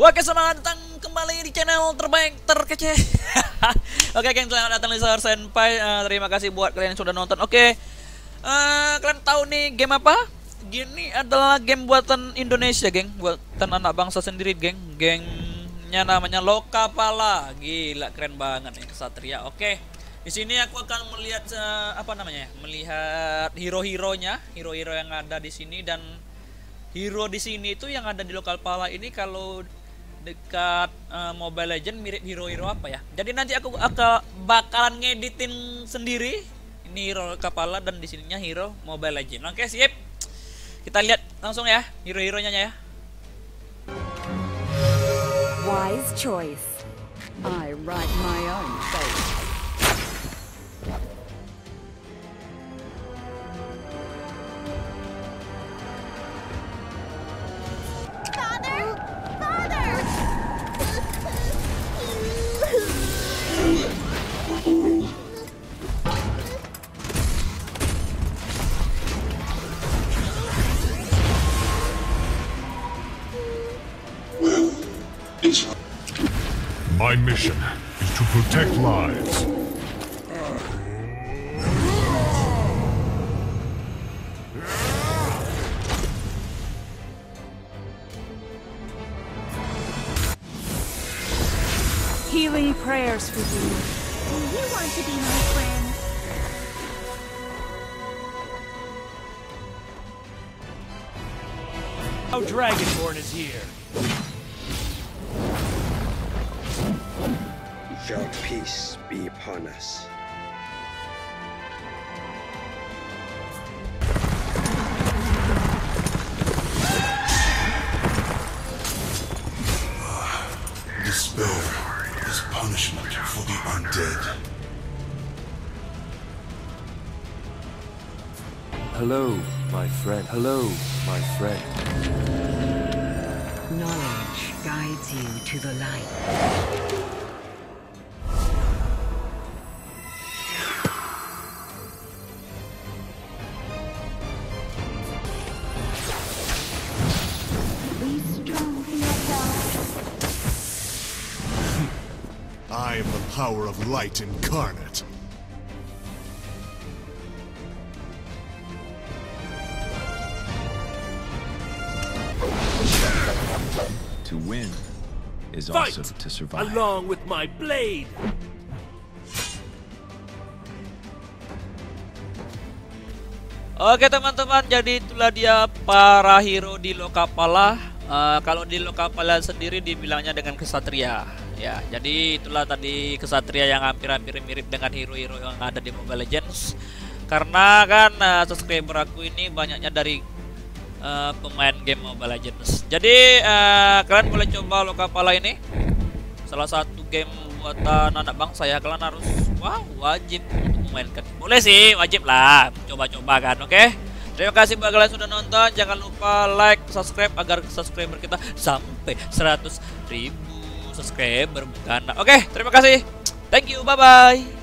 Oke selamat datang kembali di channel terbaik terkece. Oke geng selamat datang di Sahur Senpai. Uh, Terima kasih buat kalian yang sudah nonton. Oke uh, Kalian tahu nih game apa? Gini adalah game buatan Indonesia geng. Buatan anak bangsa sendiri geng. Gengnya namanya Lokapala. Gila keren banget nih kesatria. Oke di sini aku akan melihat uh, apa namanya? Melihat hero-heronya hero-hero yang ada di sini. Dan hero di sini itu yang ada di lokal pala ini kalau dekat uh, Mobile Legend mirip hero-hero apa ya. Jadi nanti aku akan bakalan ngeditin sendiri ini hero kepala dan di sininya hero Mobile Legend. Oke, sip. Kita lihat langsung ya hero-heronya ya. Wise choice. I write my own fate. My mission is to protect lives. Healing prayers for you. Do you want to be my friend? Now Dragonborn is here. Felt peace be upon us. Despair is punishment for the undead. Hello, my friend. Hello, my friend. Knowledge guides you to the light. I am the power of light incarnate. To win is Fight also to survive. along with my blade. Oke teman-teman, jadi itulah dia para hero di Lokapala. Eh, kalau di Lokapala sendiri dibilangnya dengan kesatria. Ya, jadi itulah tadi kesatria yang hampir-hampir mirip dengan hero-hero yang ada di Mobile Legends. Karena kan eh, subscriber aku ini banyaknya dari eh, pemain game Mobile Legends. Jadi eh, kalian boleh coba Lokapala ini. Salah satu game buatan anak bangsa ya. Kalian harus wow wajib untuk memainkan. Boleh sih, wajib lah coba-coba kan, oke? Terima kasih buat kalian sudah nonton. Jangan lupa like, subscribe agar subscriber kita sampai 100 ribu subscriber bukan. Oke, terima kasih. Thank you. Bye bye.